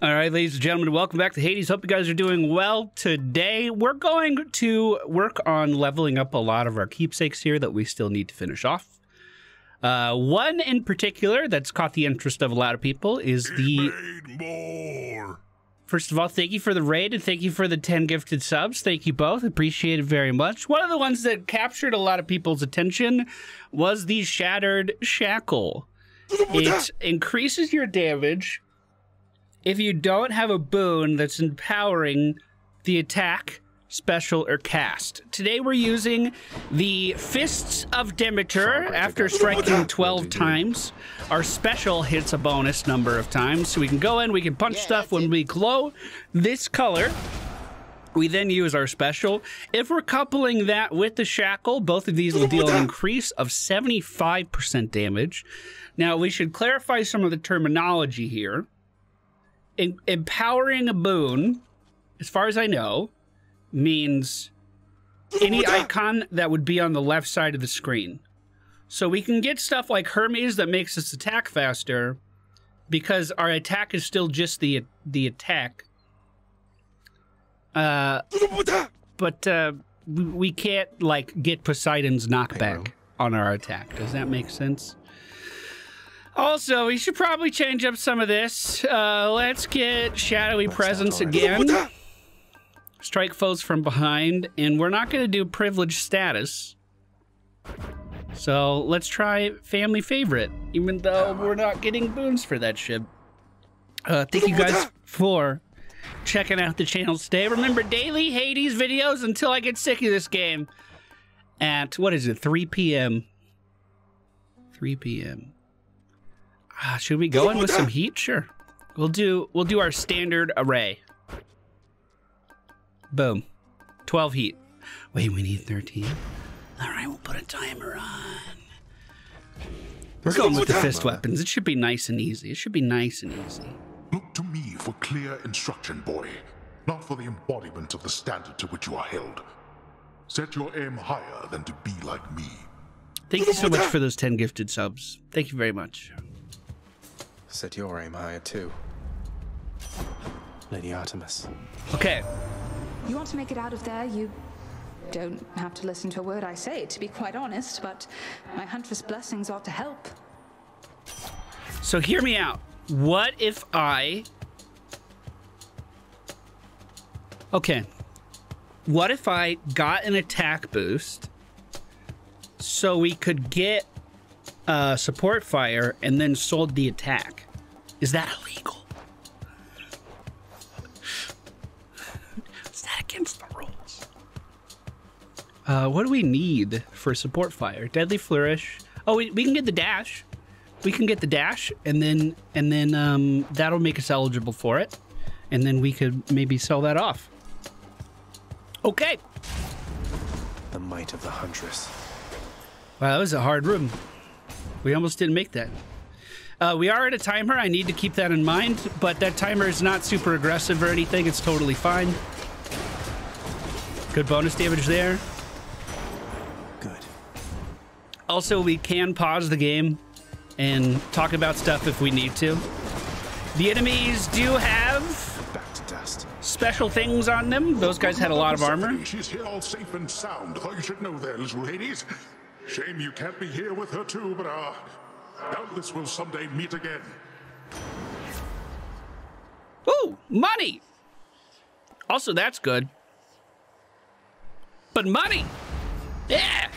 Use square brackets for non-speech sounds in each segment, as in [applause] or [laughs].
All right, ladies and gentlemen, welcome back to Hades. Hope you guys are doing well. Today, we're going to work on leveling up a lot of our keepsakes here that we still need to finish off. Uh, one in particular that's caught the interest of a lot of people is the. more. First of all, thank you for the raid and thank you for the 10 gifted subs. Thank you both. Appreciate it very much. One of the ones that captured a lot of people's attention was the Shattered Shackle. It increases your damage if you don't have a boon that's empowering the attack, special, or cast. Today we're using the Fists of Demeter after striking [laughs] 12 times. Our special hits a bonus number of times, so we can go in, we can punch stuff when we glow this color. We then use our special. If we're coupling that with the shackle, both of these will deal an increase of 75% damage. Now, we should clarify some of the terminology here. Empowering a boon, as far as I know, means any icon that would be on the left side of the screen. So we can get stuff like Hermes that makes us attack faster because our attack is still just the the attack. Uh, but uh, we, we can't like get Poseidon's knockback on our attack. Does that make sense? Also, we should probably change up some of this. Uh, let's get Shadowy Presence again. Strike foes from behind, and we're not going to do privilege status. So let's try family favorite, even though we're not getting boons for that shit. Uh, thank you guys for checking out the channel today. Remember, daily Hades videos until I get sick of this game at, what is it, 3 p.m. 3 p.m. Ah, should we go in with some heat? Sure. We'll do we'll do our standard array. Boom. 12 heat. Wait, we need 13. All right, we'll put a timer on. We're going with the fist weapons. It should be nice and easy. It should be nice and easy. Look to me for clear instruction, boy, not for the embodiment of the standard to which you are held. Set your aim higher than to be like me. Thank you so much for those 10 gifted subs. Thank you very much. Set your aim higher too. Lady Artemis. Okay. You want to make it out of there, you don't have to listen to a word I say, to be quite honest, but my Huntress blessings ought to help. So hear me out. What if I. Okay. What if I got an attack boost so we could get uh, support fire and then sold the attack? Is that illegal? Is that against the rules? Uh, what do we need for support fire? Deadly flourish. Oh, we, we can get the dash. We can get the dash, and then and then um, that'll make us eligible for it, and then we could maybe sell that off. Okay. The might of the Huntress. Wow, that was a hard room. We almost didn't make that. Uh, we are at a timer. I need to keep that in mind, but that timer is not super aggressive or anything. It's totally fine. Good bonus damage there. Good. Also, we can pause the game and talk about stuff if we need to. The enemies do have Back to dust. special things on them. Those guys had a lot of armor. She's here all safe and sound. Thought you should know there, little Hades. Shame you can't be here with her too, but uh, doubtless we'll someday meet again. Ooh, money! Also, that's good. But money! Yeah!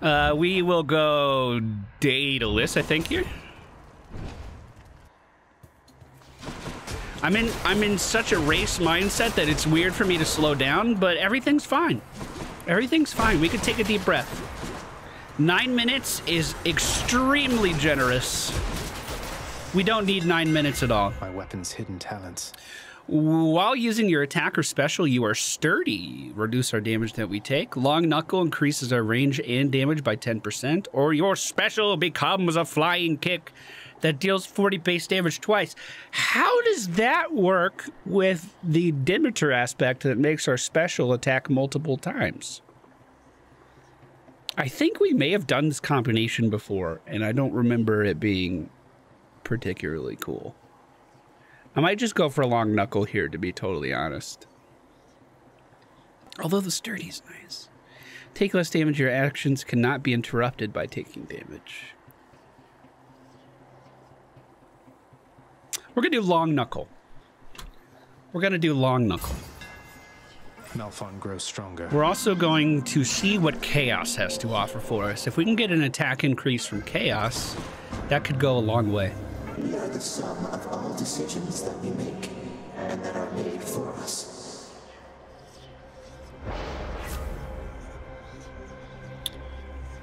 Uh, we will go Daedalus, I think, here. I'm in I'm in such a race mindset that it's weird for me to slow down, but everything's fine. Everything's fine. We can take a deep breath. Nine minutes is extremely generous. We don't need nine minutes at all. My weapon's hidden talents. While using your attack or special, you are sturdy. Reduce our damage that we take. Long knuckle increases our range and damage by 10%. Or your special becomes a flying kick that deals 40 base damage twice. How does that work with the Demeter aspect that makes our special attack multiple times? I think we may have done this combination before, and I don't remember it being particularly cool. I might just go for a long knuckle here, to be totally honest. Although the sturdy's nice. Take less damage, your actions cannot be interrupted by taking damage. We're gonna do long knuckle. We're gonna do long knuckle. Malphon grows stronger. We're also going to see what Chaos has to offer for us. If we can get an attack increase from Chaos, that could go a long way. We are the sum of all decisions that we make and that are made for us.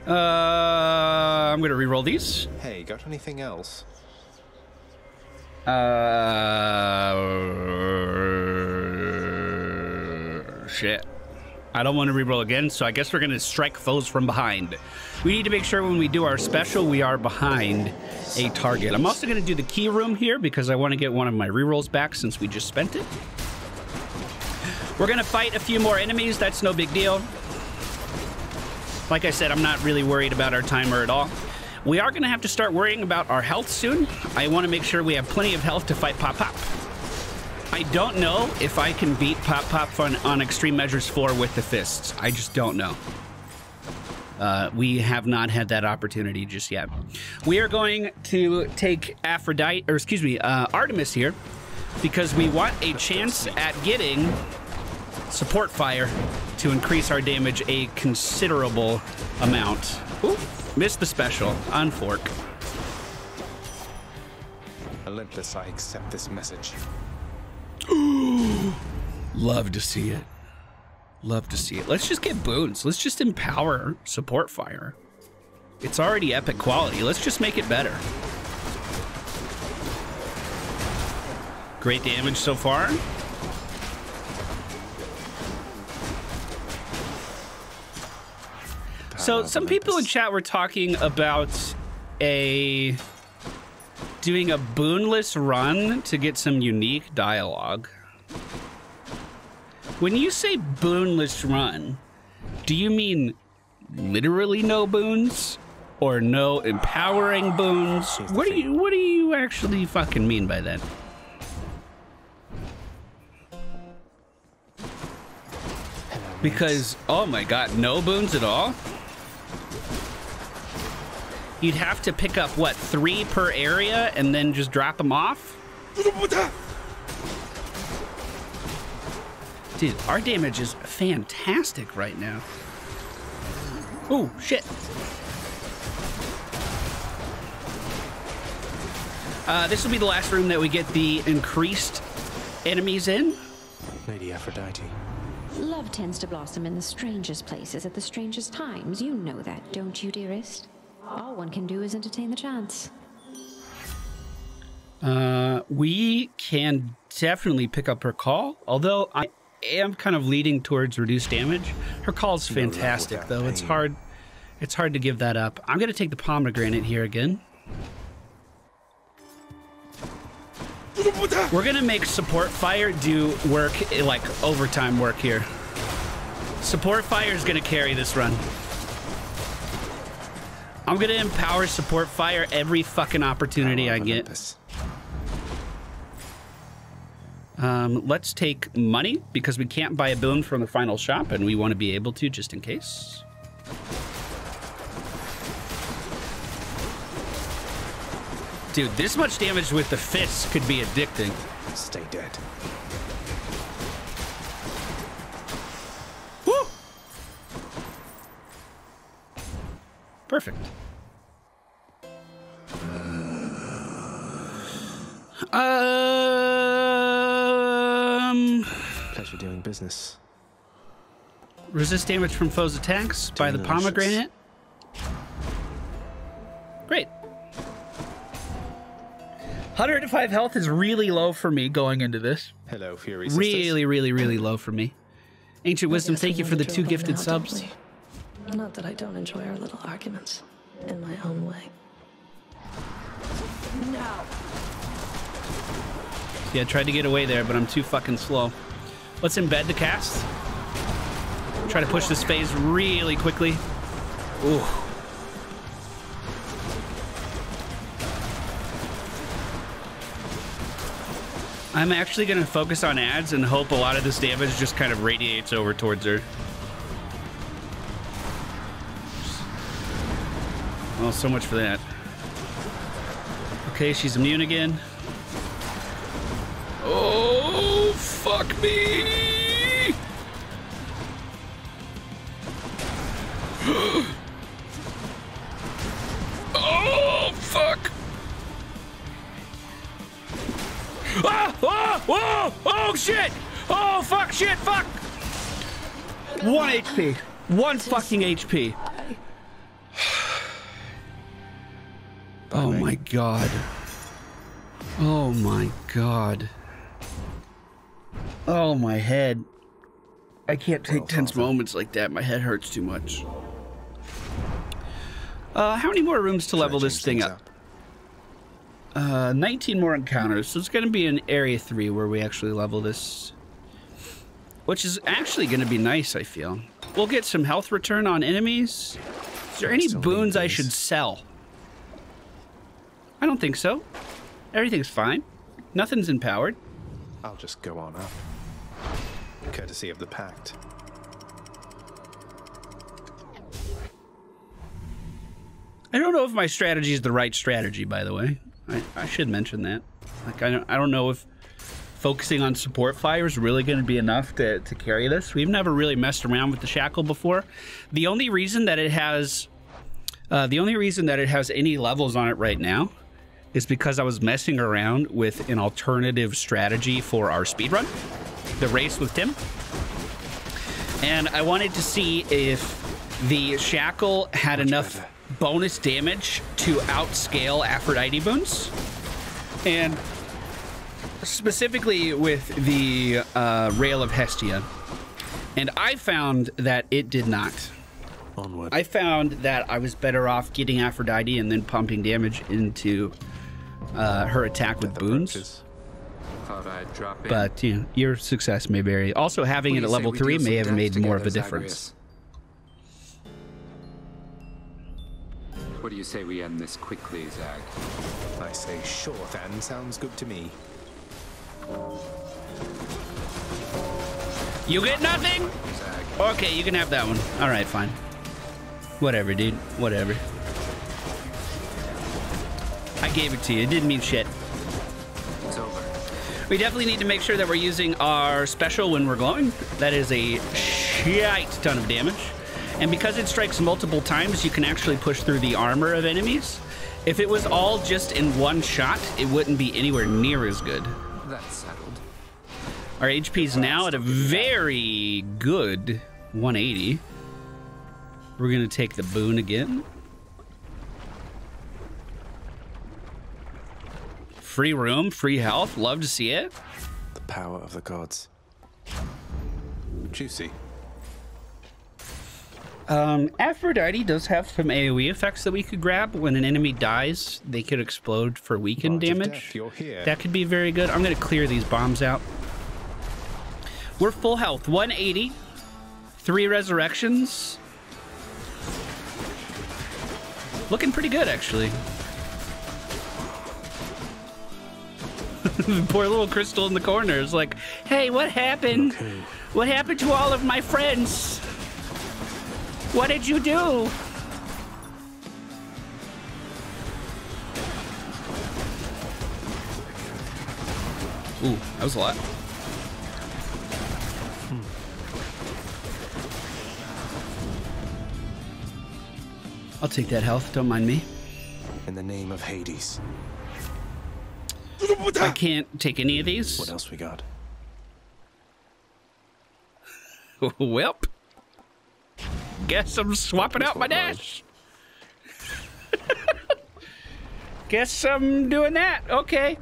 Uh, I'm gonna re-roll these. Hey, got anything else? Uh, shit. I don't want to re-roll again, so I guess we're gonna strike foes from behind. We need to make sure when we do our special, we are behind a target. I'm also gonna do the key room here because I want to get one of my re-rolls back since we just spent it. We're gonna fight a few more enemies. That's no big deal. Like I said, I'm not really worried about our timer at all. We are going to have to start worrying about our health soon. I want to make sure we have plenty of health to fight Pop Pop. I don't know if I can beat Pop Pop on, on Extreme Measures 4 with the fists. I just don't know. Uh, we have not had that opportunity just yet. We are going to take Aphrodite, or excuse me, uh, Artemis here, because we want a chance at getting support fire to increase our damage a considerable amount. Ooh, missed the special on fork. Olympus, I accept this message. [gasps] Love to see it. Love to see it. Let's just get boons. Let's just empower support fire. It's already epic quality. Let's just make it better. Great damage so far. So some people in chat were talking about a doing a boonless run to get some unique dialogue. When you say boonless run, do you mean literally no boons or no empowering boons? What do you what do you actually fucking mean by that? Because oh my god, no boons at all? You'd have to pick up what, 3 per area and then just drop them off? Dude, our damage is fantastic right now. Oh, shit. Uh, this will be the last room that we get the increased enemies in. Lady Aphrodite. Love tends to blossom in the strangest places at the strangest times. You know that, don't you, dearest? All one can do is entertain the chance. Uh, we can definitely pick up her call, although I am kind of leading towards reduced damage. Her call's No love fantastic, without though. It's hard. It's hard to give that up. I'm gonna take the pomegranate here again. We're gonna make support fire do work like overtime work here. Support fire is gonna carry this run. I'm gonna empower support fire every fucking opportunity I get. Um, let's take money because we can't buy a boon from the final shop, and we want to be able to just in case. Dude, this much damage with the fists could be addicting. Stay dead. Perfect. Um, Pleasure doing business. resist damage from foes' attacks by the Delicious. pomegranate. Great. 105 health is really low for me going into this. Hello, Fury. Really, really, really low for me. Ancient Wisdom, thank you for the two gifted now subs. Not that I don't enjoy our little arguments in my own way. Yeah, I tried to get away there, but I'm too fucking slow. Let's embed the cast. Try to push this phase really quickly. Ooh. I'm actually going to focus on ads and hope a lot of this damage just kind of radiates over towards her. Well, so much for that. Okay, she's immune again. Oh, fuck me! [gasps] oh, fuck! Ah! Oh! Oh! Oh, shit! Oh, fuck, shit, fuck! One HP. One fucking HP. Oh my god. Oh my god. Oh my head. I can't take tense moments like that. My head hurts too much. Uh, how many more rooms to level this thing up? Uh, 19 more encounters. So it's going to be in Area 3 where we actually level this. Which is actually going to be nice, I feel. We'll get some health return on enemies. Is there any boons I should sell? I don't think so. Everything's fine. Nothing's empowered. I'll just go on up. Courtesy of the Pact. I don't know if my strategy is the right strategy, by the way. I, I should mention that. Like, I don't, I don't know if focusing on support fire is really going to be enough to, to carry this. We've never really messed around with the shackle before. The only reason that it has, uh, the only reason that it has any levels on it right now is because I was messing around with an alternative strategy for our speedrun, the race with Tim. And I wanted to see if the shackle had Much enough better. bonus damage to outscale Aphrodite boons. And specifically with the uh, Rail of Hestia. And I found that it did not. Onward. I found that I was better off getting Aphrodite and then pumping damage into uh, her attack with boons. But you know, your success may vary. Also, having it at level three may have made more of a difference. What do you say we end this quickly, Zag? I say sure, Than. Sounds good to me. You get nothing? Okay, you can have that one. All right, fine. Whatever, dude. Whatever. I gave it to you. It didn't mean shit. It's over. We definitely need to make sure that we're using our special when we're glowing. That is a shite ton of damage. And because it strikes multiple times, you can actually push through the armor of enemies. If it was all just in one shot, it wouldn't be anywhere near as good. That's settled. Our HP is now at a very good 180. We're going to take the boon again. Free room, free health. Love to see it. The power of the gods. Juicy. Um, Aphrodite does have some AoE effects that we could grab. When an enemy dies, they could explode for weakened damage. Death, that could be very good. I'm going to clear these bombs out. We're full health. 180. Three resurrections. Looking pretty good, actually. [laughs] Poor little Crystal in the corner is like, hey, what happened? Okay. What happened to all of my friends? What did you do? Ooh, that was a lot. Hmm. I'll take that health, don't mind me. In the name of Hades. I can't take any of these. What else we got? [laughs] Welp. Guess I'm swapping out my dash. [laughs] Guess I'm doing that. Okay.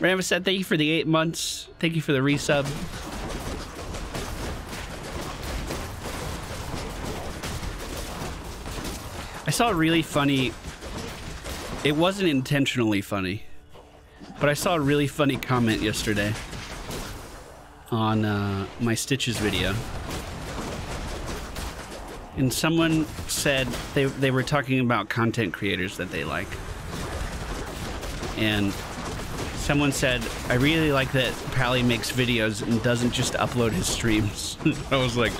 Rama said thank you for the eight months. Thank you for the resub. I saw a really funny... It wasn't intentionally funny. But I saw a really funny comment yesterday on uh, my Stitches video. And someone said they, they were talking about content creators that they like. And Someone said, I really like that Pally makes videos and doesn't just upload his streams. [laughs] I was like,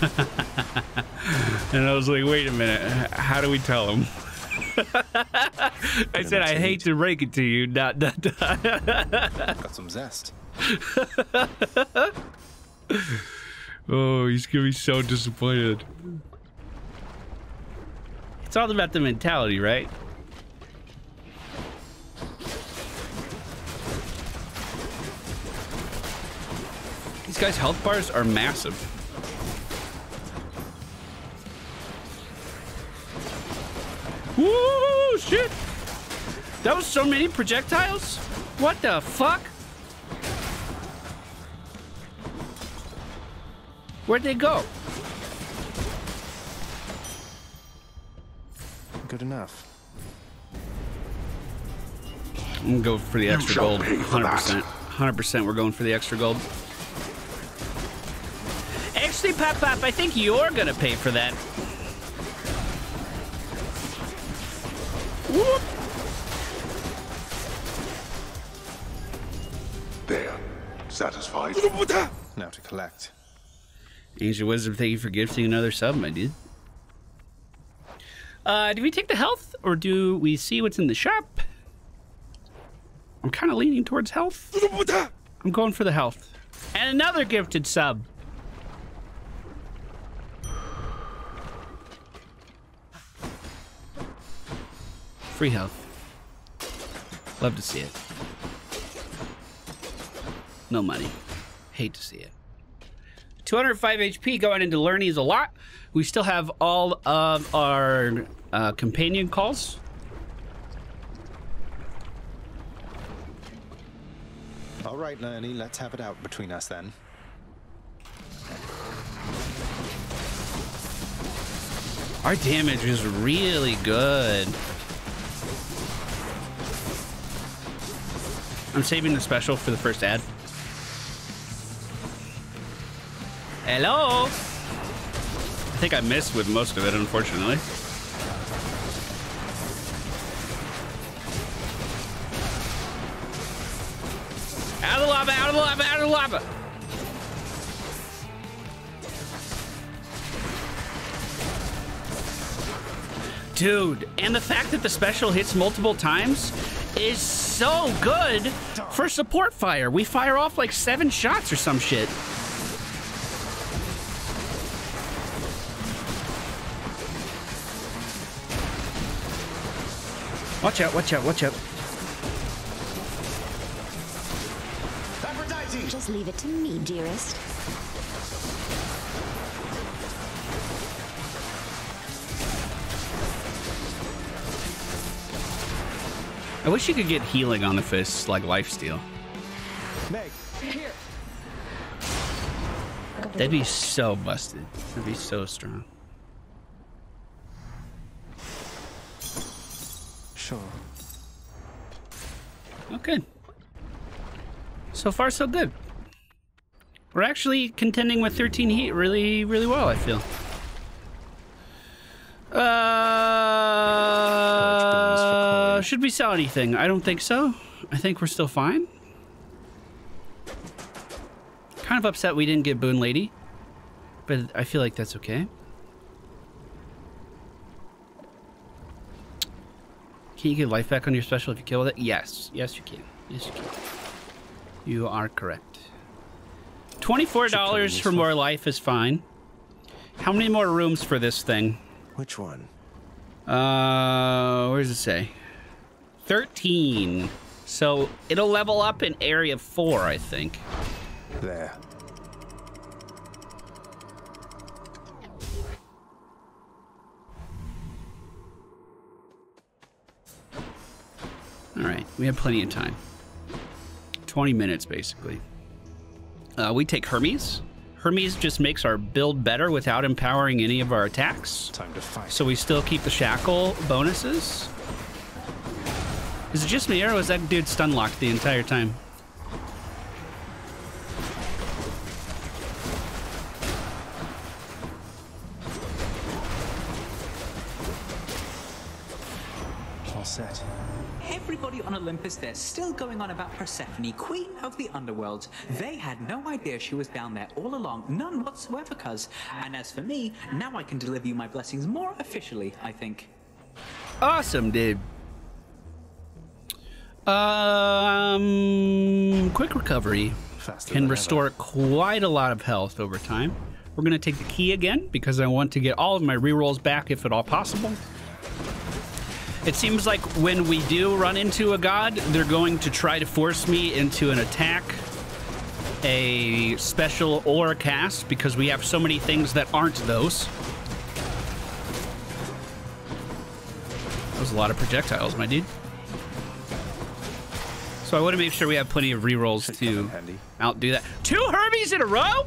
[laughs] and I was like, wait a minute, how do we tell him? [laughs] I said, I hate to break it to you. Dot, dot, dot. Got some zest. [laughs] oh, he's gonna be so disappointed. It's all about the mentality, right? These guys' health bars are massive. Woo, shit! That was so many projectiles? What the fuck? Where'd they go? Good enough. I'm gonna go for the extra gold. 100%. 100% we're going for the extra gold. Actually, Pop Pop, I think you're gonna pay for that. Whoop. There. Satisfied? Now to collect. Ancient Wisdom, thank you for gifting another sub, my dude. Uh, do we take the health, or do we see what's in the shop? I'm kind of leaning towards health. I'm going for the health. And another gifted sub. Free health. Love to see it. No money. Hate to see it. 205 HP going into Lernie is a lot. We still have all of our uh, companion calls. All right, Lernie, let's have it out between us then. Our damage is really good. I'm saving the special for the first ad. Hello? I think I missed with most of it, unfortunately. Out of the lava, out of the lava, out of the lava! Dude, and the fact that the special hits multiple times is so good for support fire. We fire off like seven shots or some shit. Watch out, watch out, watch out. Just leave it to me, dearest. I wish you could get healing on the fists like lifesteal. Meg, That'd be so busted. That'd be so strong. Sure. Okay. So far, so good. We're actually contending with 13 heat really, really well, I feel. Uh, should we sell anything? I don't think so. I think we're still fine. Kind of upset we didn't get Boon Lady, but I feel like that's okay. Can you get life back on your special if you kill with it? Yes. Yes, you can. Yes, you can. You are correct. $24 for more life is fine. How many more rooms for this thing? Which one? Uh, where does it say? 13. So it'll level up in area 4, I think. There. We have plenty of time. 20 minutes, basically. Uh, we take Hermes. Hermes just makes our build better without empowering any of our attacks. Time to fight. So we still keep the shackle bonuses. Is it just me or was that dude stun locked the entire time? Olympus, they're still going on about Persephone, queen of the underworld. They had no idea she was down there all along, none whatsoever, cuz. And as for me, now I can deliver you my blessings more officially, I think. Awesome, dude. Um, quick recovery Faster can than restore quite a lot of health over time. We're gonna take the key again because I want to get all of my rerolls back if at all possible. It seems like when we do run into a god, they're going to try to force me into an attack, a special, or a cast because we have so many things that aren't those. That was a lot of projectiles, my dude. So I want to make sure we have plenty of rerolls to come in handy. outdo that. Two Herbies in a row?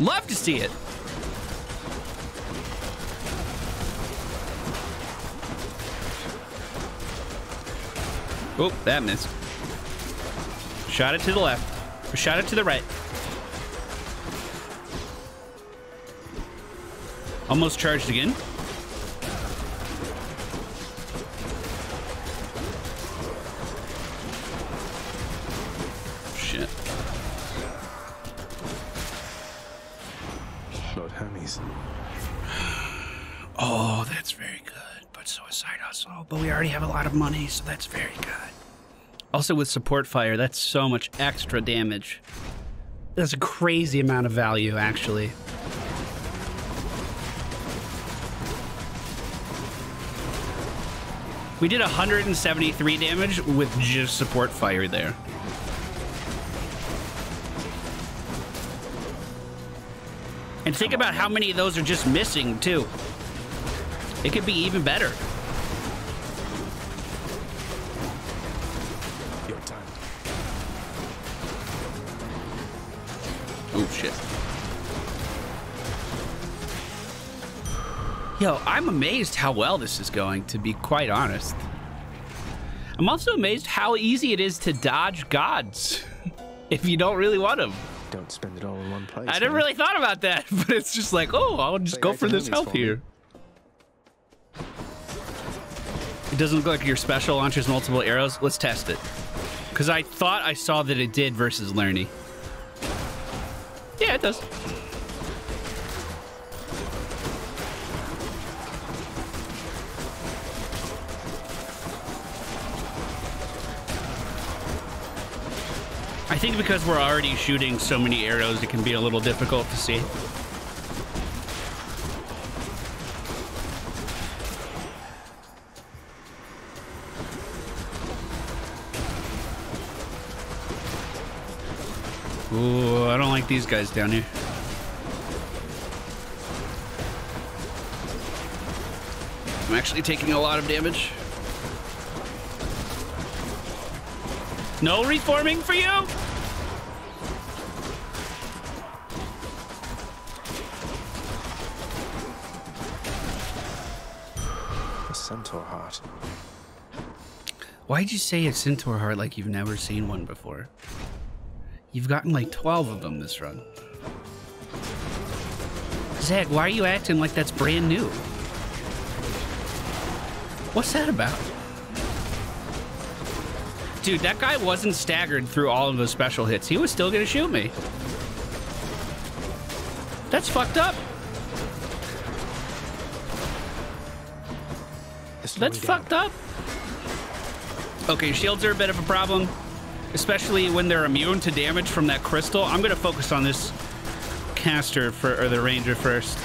Love to see it. Oh, that missed. Shot it to the left. Shot it to the right. Almost charged again. Money, so that's very good. Also, with support fire, that's so much extra damage. That's a crazy amount of value, actually. We did 173 damage with just support fire there. And think about how many of those are just missing, too. It could be even better. Oh, shit. Yo, I'm amazed how well this is going, to be quite honest. I'm also amazed how easy it is to dodge gods [laughs] if you don't really want them. Don't spend it all in one place. I never man. really thought about that, [laughs] but it's just like, oh, I'll just go for this health for here. It doesn't look like your special launches multiple arrows. Let's test it. Because I thought I saw that it did versus Lernie. Yeah, it does. I think because we're already shooting so many arrows, it can be a little difficult to see. Ooh, I don't like these guys down here. I'm actually taking a lot of damage. No reforming for you? The centaur heart. Why'd you say a centaur heart like you've never seen one before? You've gotten like 12 of them this run. Zag, why are you acting like that's brand new? What's that about? Dude, that guy wasn't staggered through all of those special hits. He was still gonna shoot me. That's fucked up. That's fucked up. Okay, shields are a bit of a problem, especially when they're immune to damage from that crystal. I'm gonna focus on this caster for or the ranger first.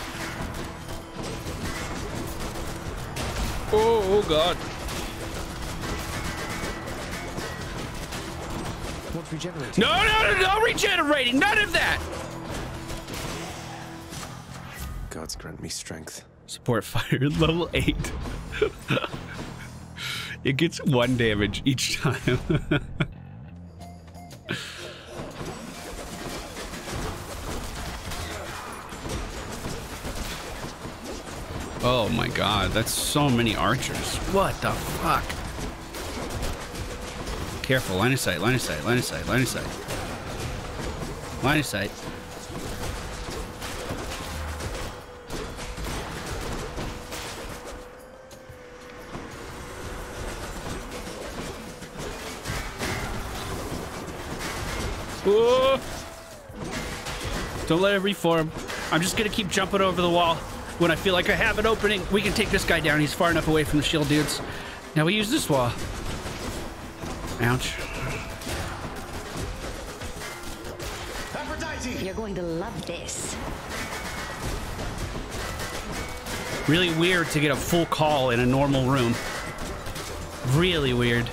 Oh, oh god. down. Won't. No, no, no, no regenerating. None of that. Gods grant me strength. Support fire [laughs] level eight. [laughs] it gets one damage each time. [laughs] Oh my god, that's so many archers. What the fuck? Careful, line of sight, line of sight, line of sight, line of sight. Line of sight. Whoa! Don't let it reform. I'm just gonna keep jumping over the wall. When I feel like I have an opening, we can take this guy down. He's far enough away from the shield dudes. Now we use this wall. Ouch. You're going to love this. Really weird to get a full call in a normal room. Really weird.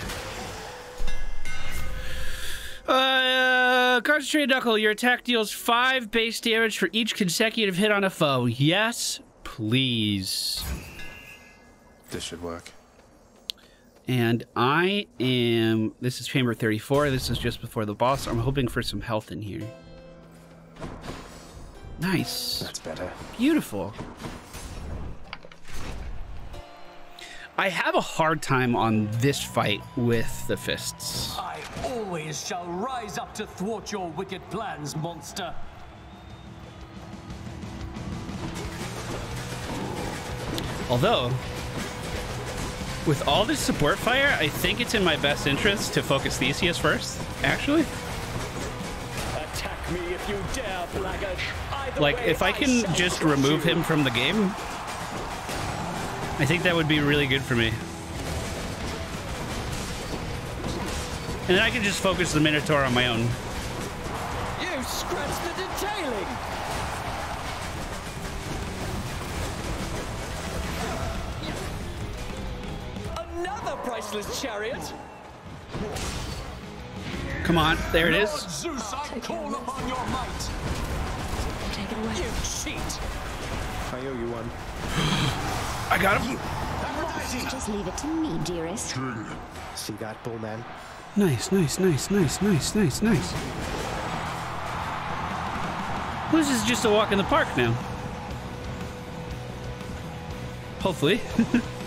Uh, concentrated knuckle. Your attack deals five base damage for each consecutive hit on a foe. Yes, please. This should work. And I am. This is chamber 34. This is just before the boss. I'm hoping for some health in here. Nice. That's better. Beautiful. I have a hard time on this fight with the fists. I always shall rise up to thwart your wicked plans, monster. Although, with all this support fire, I think it's in my best interest to focus Theseus first, actually. Attack me if you dare. Like, if I can just remove you. him from the game, I think that would be really good for me. And then I can just focus the Minotaur on my own. You scratched Another priceless chariot. Come on, there it is. Lord Zeus, I call upon your might. Take it away. You cheat. I owe you one. I got him. Just leave it to me, dearest. See that, bullman? Nice, nice, nice, nice, nice, nice, nice. Well, this is just a walk in the park now. Hopefully. [laughs]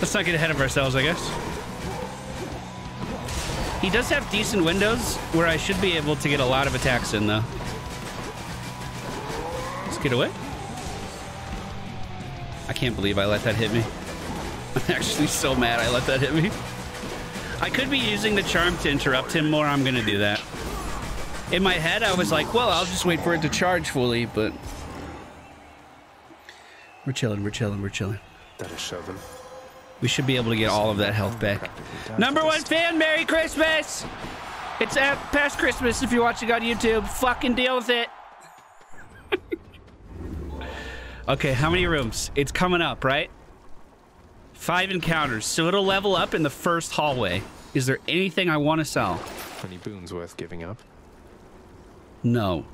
Let's not get ahead of ourselves, I guess. He does have decent windows where I should be able to get a lot of attacks in, though. Let's get away. I can't believe I let that hit me. [laughs] I'm actually so mad I let that hit me. I could be using the charm to interrupt him more. I'm going to do that. In my head, I was like, well, I'll just wait for it to charge fully, but... We're chilling, we're chilling, we're chilling. That'll show them. We should be able to get all of that health back. Number one fan, Merry Christmas! It's past Christmas if you're watching on YouTube. Fucking deal with it. [laughs] okay, how many rooms? It's coming up, right? Five encounters, so it'll level up in the first hallway. Is there anything I want to sell? Any boons worth giving up? No.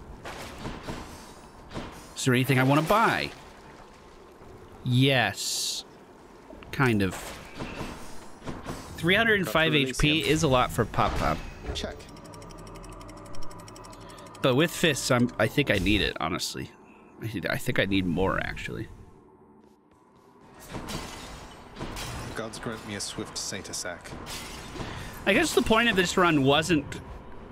Is there anything I want to buy? Yes. Kind of. 305 HP is a lot for Pop Pop. Check. But with fists, I'm, I think I need it, honestly. I think- I need more, actually. Gods grant me a swift Satyr Sack. I guess the point of this run wasn't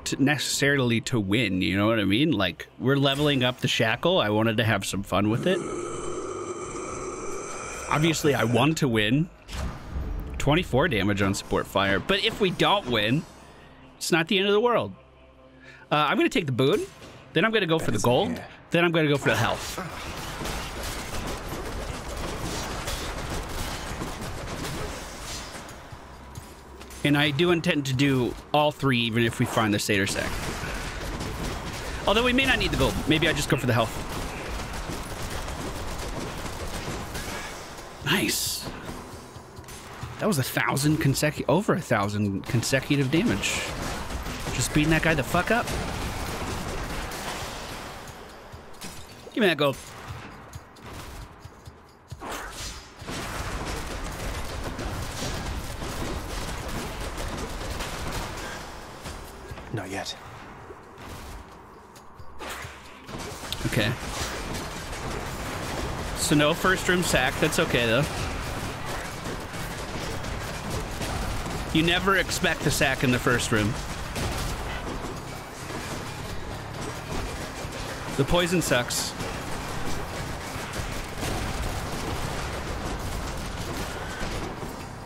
to necessarily to win, you know what I mean? Like, we're leveling up the shackle. I wanted to have some fun with it. Obviously, I want to win. 24 damage on support fire. But if we don't win, it's not the end of the world. Uh, I'm going to take the boon. Then I'm going to go for the gold. Then I'm going to go for the health. And I do intend to do all three, even if we find the Satyr Sack. Although we may not need the gold. Maybe I just go for the health. Nice. That was a thousand consecutive, over a thousand consecutive damage. Just beating that guy the fuck up. Give me that gold. Not yet. Okay. So no first room sack. That's okay though. You never expect a sack in the first room. The poison sucks.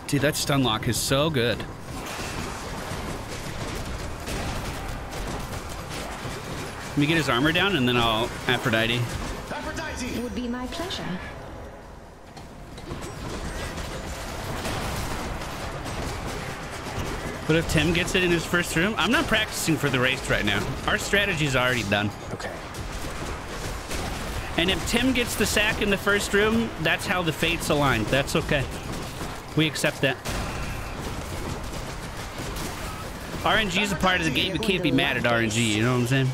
Dude, that stun lock is so good. Let me get his armor down and then I'll Aphrodite. Pleasure. But if Tim gets it in his first room, I'm not practicing for the race right now. Our strategy's already done. Okay. And if Tim gets the sack in the first room, that's how the fates aligned. That's okay. We accept that. RNG is a part of the game. You can't be mad at RNG, you know what I'm saying?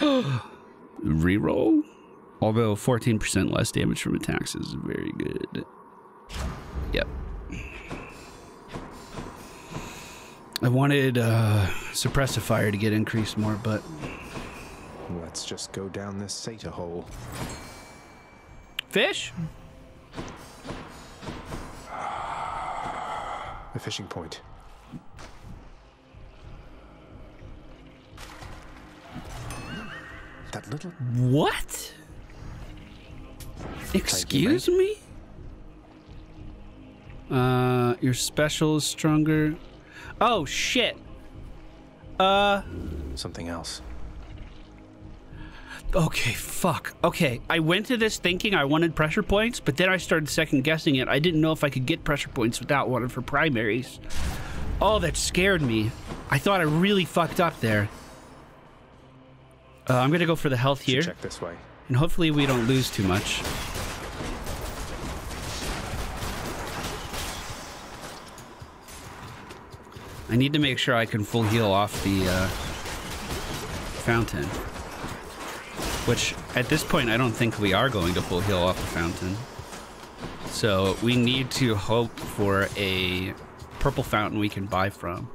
[gasps] Reroll? Although 14% less damage from attacks is very good. Yep. I wanted uh, suppressive fire to get increased more, but Let's just go down this Sata hole. fish? The fishing point. That little What? Excuse me? Uh, your special is stronger. Oh shit. Uh. something else. Okay, fuck. Okay, I went to this thinking I wanted pressure points, but then I started second guessing it. I didn't know if I could get pressure points without one for primaries. Oh, that scared me. I thought I really fucked up there. Uh, I'm gonna go for the health here, Check this way. And hopefully we don't lose too much. I need to make sure I can full heal off the uh, fountain. Which, at this point, I don't think we are going to full heal off the fountain. So, we need to hope for a purple fountain we can buy from.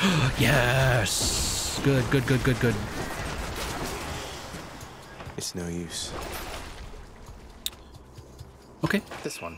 [gasps] yes! Good, good, good, good, good. It's no use. Okay. This one.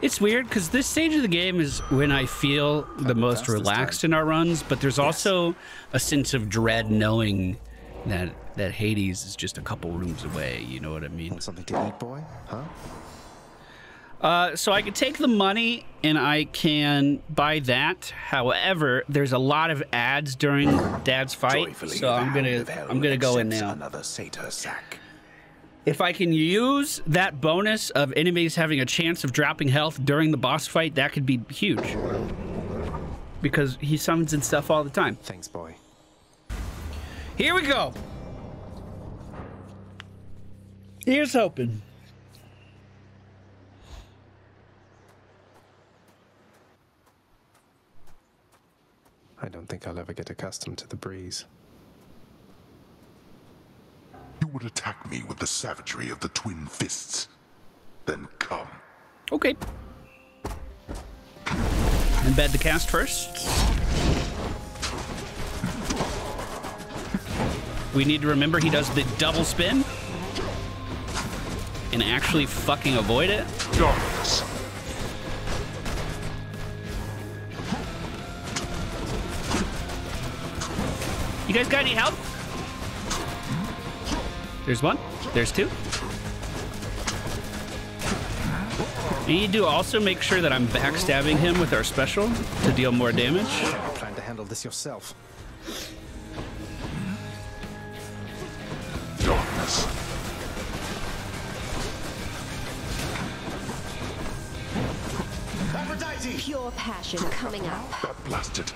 It's weird because this stage of the game is when I feel the most fast this relaxed in our runs, but there's also a sense of dread knowing that that Hades is just a couple rooms away. You know what I mean? Want something to eat, boy? Huh? Uh, so I can take the money and I can buy that. However, there's a lot of adds during Dad's fight, so I'm gonna I'm gonna go in now. Another satyr sack. If I can use that bonus of enemies having a chance of dropping health during the boss fight, that could be huge. Because he summons and stuff all the time. Thanks, boy. Here we go. Here's hoping. I don't think I'll ever get accustomed to the breeze. You would attack me with the savagery of the twin fists. Then come. Okay. Embed the cast first. We need to remember he does the double spin. And actually fucking avoid it. Darkness. You guys got any help? There's one. There's two. We need to also make sure that I'm backstabbing him with our special to deal more damage. Plan to handle this yourself. Pure passion coming up. That blasted.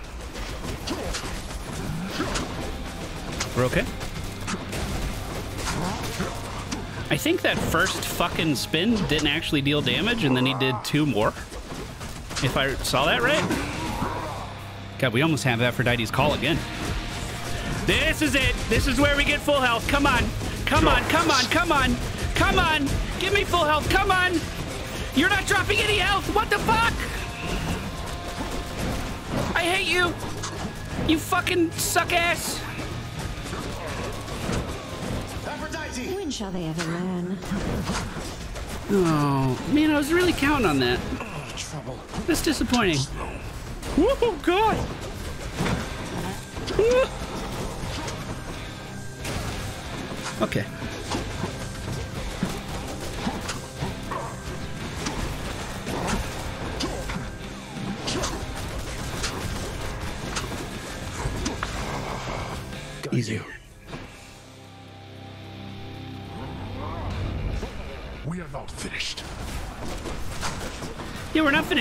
We're okay. I think that first fucking spin didn't actually deal damage, and then he did two more. If I saw that right. God, we almost have Aphrodite's call again. This is it. This is where we get full health. Come on. Come on. Come on. Come on. Come on. Give me full health. Come on. You're not dropping any health. What the fuck? I hate you. You fucking suck ass. When shall they ever learn? Oh, man, I was really counting on that. Trouble. That's disappointing. Oh, God. Okay.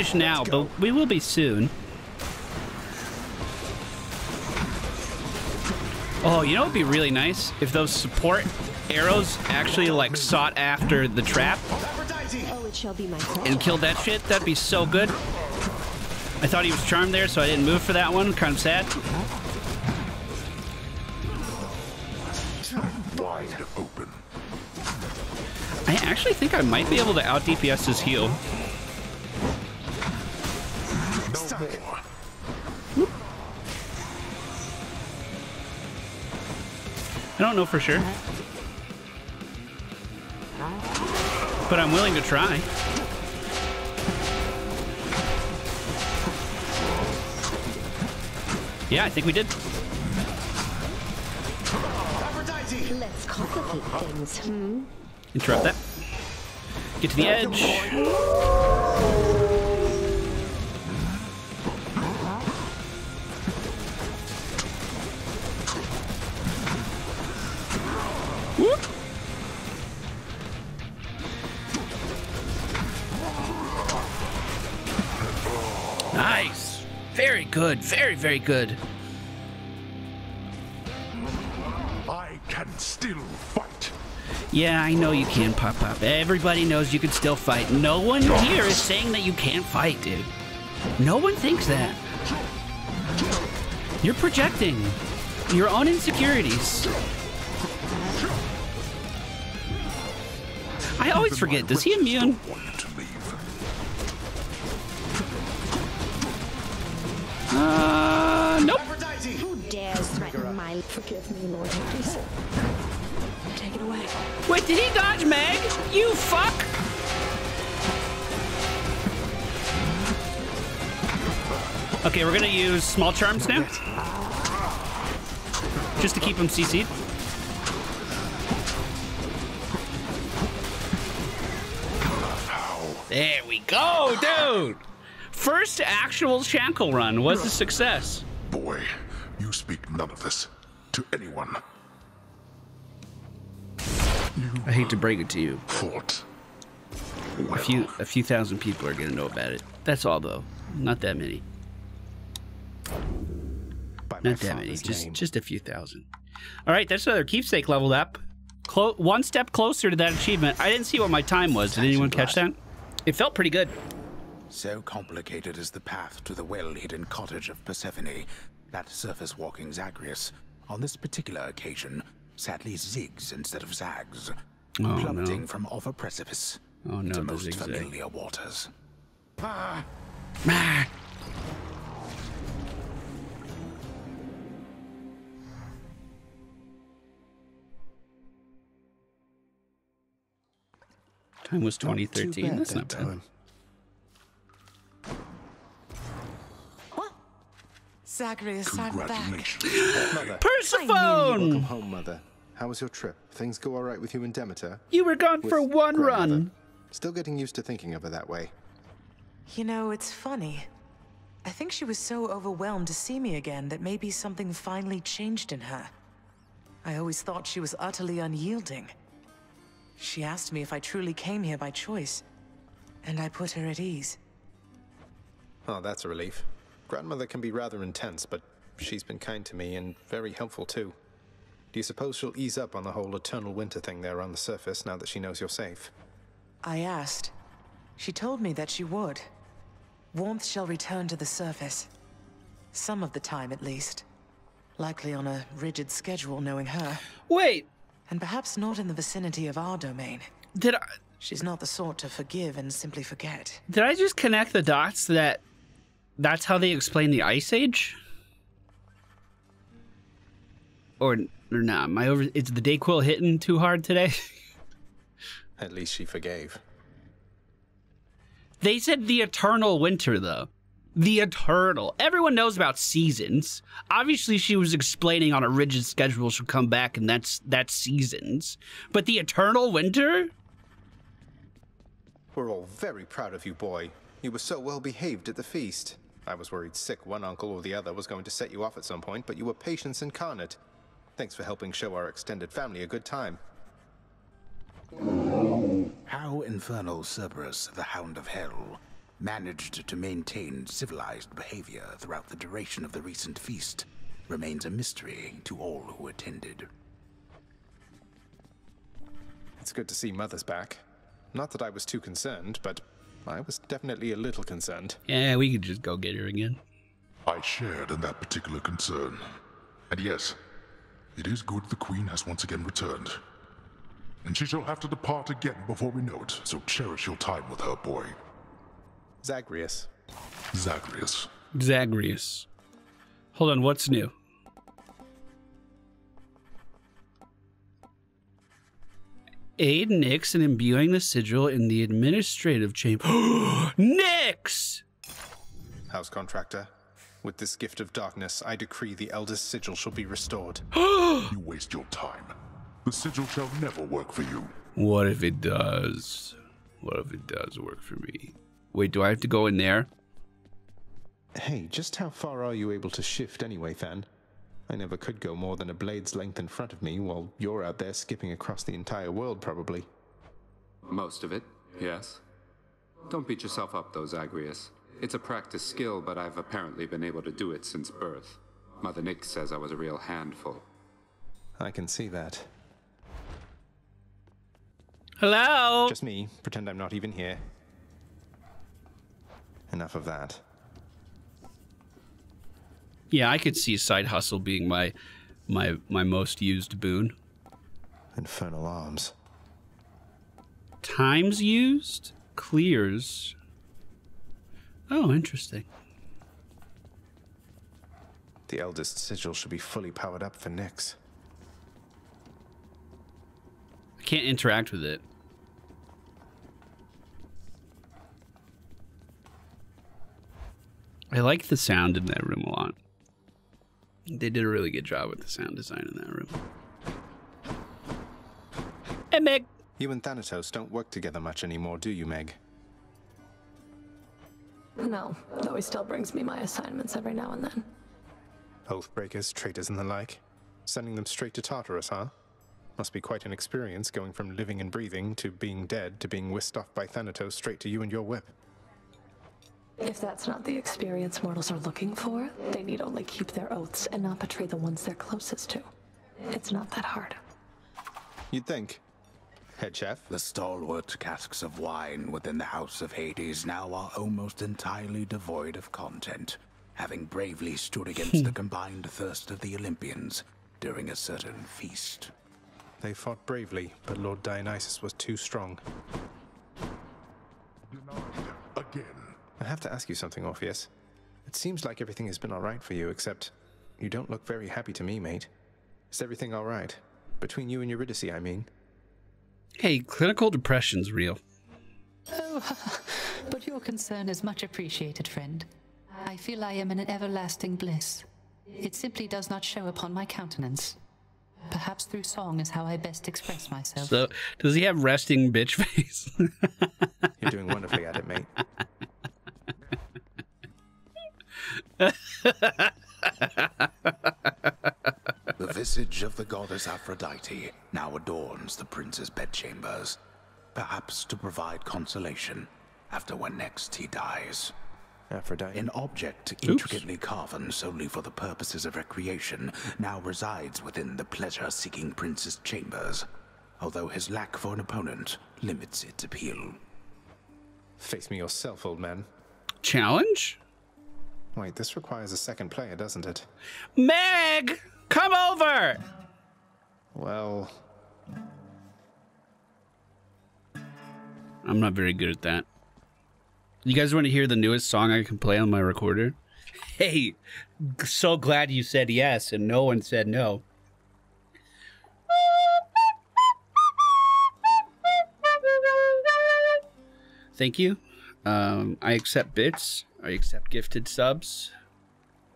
Finished now, but we will be soon. Oh, you know what'd be really nice? If those support arrows actually, like, sought after the trap Oh, it shall be my pleasure. and killed that shit. That'd be so good. I thought he was charmed there, so I didn't move for that one. Kind of sad. Wide open. I actually think I might be able to out DPS his heal. I don't know for sure. But I'm willing to try. Yeah, I think we did. Let's complicate things, hmm? Interrupt that. Get to the edge. Good. Very, very good. I can still fight. Yeah, I know you can, Pop Pop. Everybody knows you can still fight. No one here is saying that you can't fight, dude. No one thinks that. You're projecting your own insecurities. I always forget, does he immune? Uh, nope. Who dares threaten my... Forgive me, Lord Hades. Take it away. Wait, did he dodge Meg? You fuck! Okay, we're gonna use small charms now. Just to keep him CC'd. There we go, dude! First actual Shackle run was a success. Boy, you speak none of this to anyone. I hate to break it to you. Fought. A few a few thousand people are gonna know about it. That's all though. Not that many. By Not that many. Just name. just a few thousand. All right, that's another keepsake leveled up. Clo- one step closer to that achievement. I didn't see what my time was. Did anyone catch that? It felt pretty good. So complicated is the path to the well-hidden cottage of Persephone that surface walking Zagreus, on this particular occasion, sadly zigs instead of zags, Oh, plummeting no. from off a precipice Oh, no, to the most zigzag. familiar waters. Ah. Time was 2013. That's not bad. Zagreus, I'm back. Congratulations. Persephone! Welcome home, Mother. How was your trip? Things go all right with you and Demeter? You were gone With for one grandmother? run. Still getting used to thinking of her that way. You know, it's funny. I think she was so overwhelmed to see me again that maybe something finally changed in her. I always thought she was utterly unyielding. She asked me if I truly came here by choice, and I put her at ease. Oh, that's a relief. Grandmother can be rather intense, but she's been kind to me and very helpful too. Do you suppose she'll ease up on the whole eternal winter thing there on the surface now that she knows you're safe? I asked. She told me that she would. Warmth shall return to the surface. Some of the time, at least. Likely on a rigid schedule, knowing her. Wait, And perhaps not in the vicinity of our domain. did I She's not the sort to forgive and simply forget. did I just connect the dots that that's how they explain the ice age? Or or not? Am I over is the Dayquil hitting too hard today? [laughs] At least she forgave. they said the eternal winter though. the Eternal. Everyone knows about seasons. Obviously, she was explaining on a rigid schedule she'll come back, and that's that's seasons. But the Eternal Winter? We're all very proud of you, boy. You were so well behaved at the feast. I was worried sick one uncle or the other was going to set you off at some point, but you were patience incarnate. Thanks for helping show our extended family a good time. How Infernal Cerberus, the Hound of Hell, managed to maintain civilized behavior throughout the duration of the recent feast remains a mystery to all who attended. It's good to see Mother's back. Not that I was too concerned, but I was definitely a little concerned. Yeah, we could just go get her again. I shared in that particular concern. And yes, it is good the Queen has once again returned. And she shall have to depart again before we know it, so cherish your time with her, boy. Zagreus. Zagreus. Zagreus. Hold on, what's new? Aid Nyx in imbuing the sigil in the administrative chamber. [gasps] Nyx! House contractor, with this gift of darkness, I decree the eldest sigil shall be restored. [gasps] you waste your time. The sigil shall never work for you. What if it does? What if it does work for me? Wait, do I have to go in there? Hey, just how far are you able to shift anyway, Than? I never could go more than a blade's length in front of me while you're out there skipping across the entire world, probably. Most of it, yes. Don't beat yourself up, though, Zagreus. It's a practice skill, but I've apparently been able to do it since birth. Mother Nyx says I was a real handful. I can see that. Hello? Just me. Pretend I'm not even here. Enough of that. Yeah, I could see side hustle being my my my most used boon. Infernal arms. Times used clears. Oh, interesting. The eldest sigil should be fully powered up for Nyx. I can't interact with it. I like the sound in that room a lot. They did a really good job with the sound design in that room. Hey, Meg. You and Thanatos don't work together much anymore, do you, Meg? No, though he still brings me my assignments every now and then. Oathbreakers, traitors, and the like. Sending them straight to Tartarus, huh? Must be quite an experience going from living and breathing to being dead to being whisked off by Thanatos straight to you and your whip. If that's not the experience mortals are looking for, they need only keep their oaths and not betray the ones they're closest to. It's not that hard. You'd think. Head chef? The stalwart casks of wine within the House of Hades now are almost entirely devoid of content, having bravely stood against the [laughs] combined thirst of the Olympians during a certain feast. They fought bravely, but Lord Dionysus was too strong. Again. I have to ask you something, Orpheus. It seems like everything has been alright for you, except you don't look very happy to me, mate. Is everything alright? Between you and Eurydice, I mean. Hey, clinical depression's real. Oh, [laughs] but your concern is much appreciated, friend. I feel I am in an everlasting bliss. It simply does not show upon my countenance. Perhaps through song is how I best express myself. So, does he have resting bitch [laughs] face? You're doing wonderfully at it, mate. The visage of the goddess Aphrodite now adorns the prince's bedchambers, perhaps to provide consolation after when next he dies. Aphrodite. An object intricately carven solely for the purposes of recreation now resides within the pleasure-seeking prince's chambers, although his lack for an opponent limits its appeal. Face me yourself, old man. Challenge? Wait, this requires a second player, doesn't it? Meg! Come over! Well... I'm not very good at that. You guys want to hear the newest song I can play on my recorder? Hey, so glad you said yes and no one said no. Thank you. Um, I accept bits. I accept gifted subs.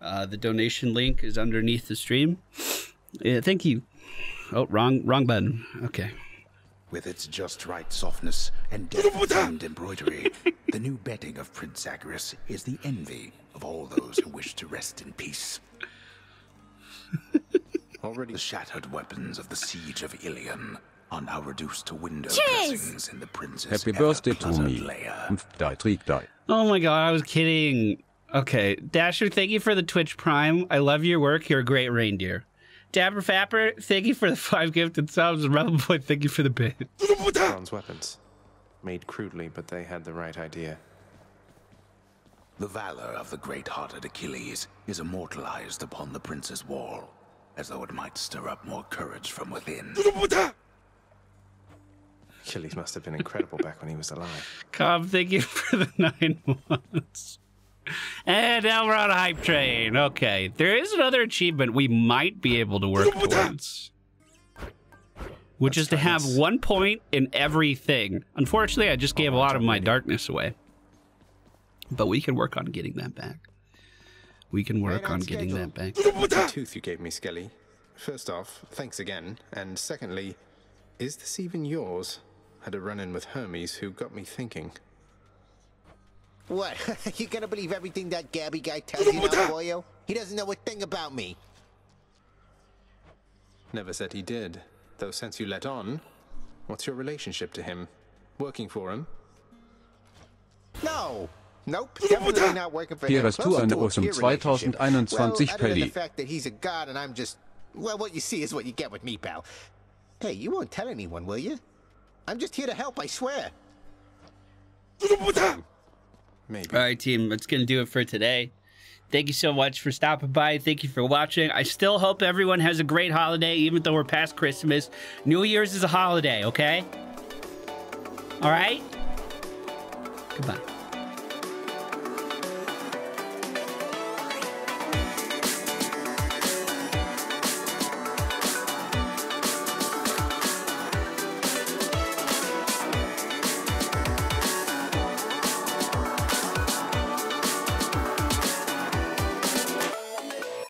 Uh, the donation link is underneath the stream. Yeah, thank you. Oh, wrong, wrong button. Okay. With its just right softness and depth embroidery, the new bedding of Prince Zagreus is the envy of all those who wish to rest in peace. [laughs] Already the shattered weapons of the siege of Ilion are now reduced to window Cheers! dressings in the prince's Happy birthday to me. lair. Die, Trick, die. Oh my god, I was kidding. Okay, Dasher, thank you for the Twitch Prime. I love your work. You're a great reindeer. Dapper Fapper, thank you for the five gifted subs. And Rebel Boy, thank you for the bit. Bronze weapons. Made crudely, but they had the right idea. The valor of the great-hearted Achilles is immortalized upon the prince's wall, as though it might stir up more courage from within. Achilles must have been incredible back when he was alive. [laughs] Cobb, thank you for the nine months. And now we're on a hype train. Okay, there is another achievement we might be able to work towards, which is to have one point in everything. Unfortunately, I just gave a lot of my darkness away, but we can work on getting that back. We can work on getting that back. The tooth you gave me, Skelly. First off, thanks again. And secondly, is this even yours? Had a run-in with Hermes who got me thinking. What? [laughs] you gonna believe everything that Gabby guy tells you now, boyo? He doesn't know a thing about me. Never said he did. Though since you let on, what's your relationship to him? Working for him? No. Nope. Definitely not working for Hier him. hast du eine to a aus dem peer relationship. 2021 well, other the fact that he's a god and I'm just... Well, what you see is what you get with me, pal. Hey, you won't tell anyone, will you? I'm just here to help, I swear. Maybe. All right, team, that's going to do it for today. Thank you so much for stopping by. Thank you for watching. I still hope everyone has a great holiday, even though we're past Christmas. New Year's is a holiday, okay? All right? Goodbye.